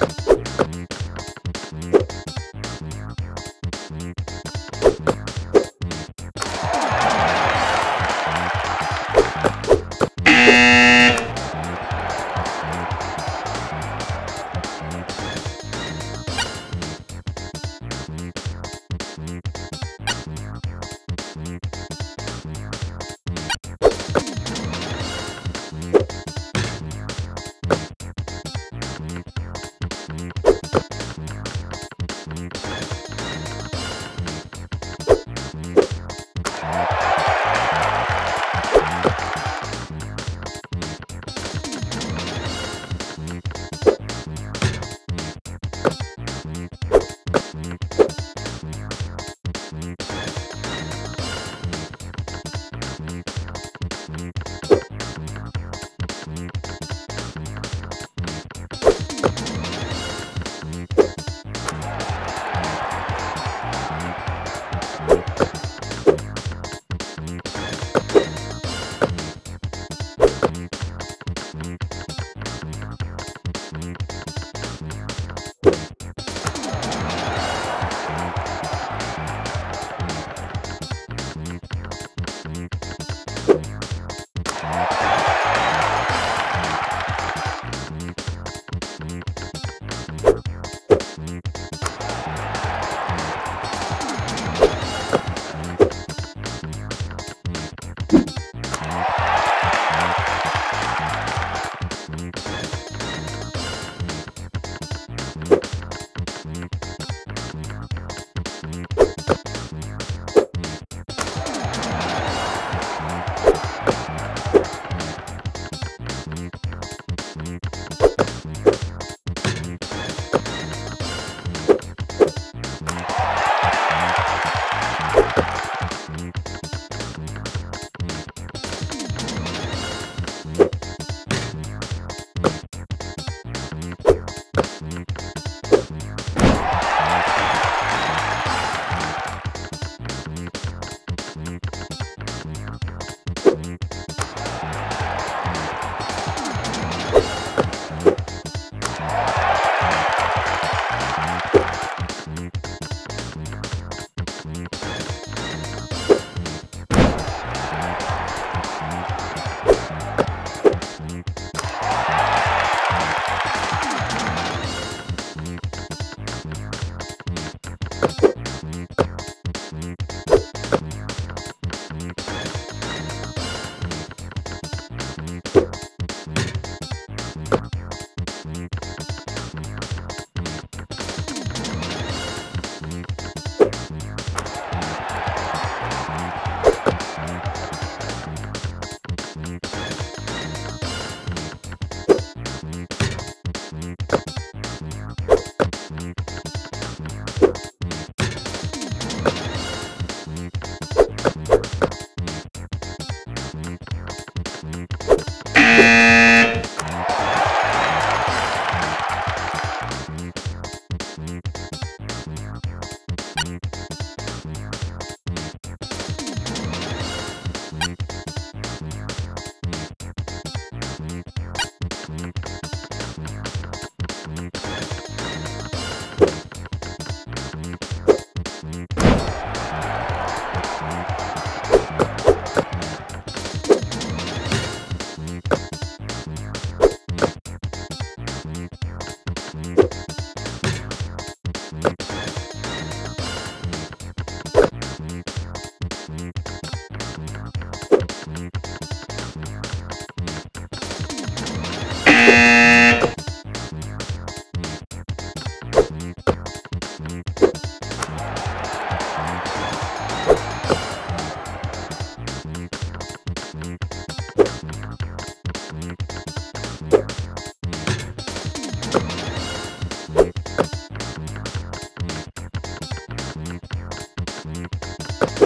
you. you.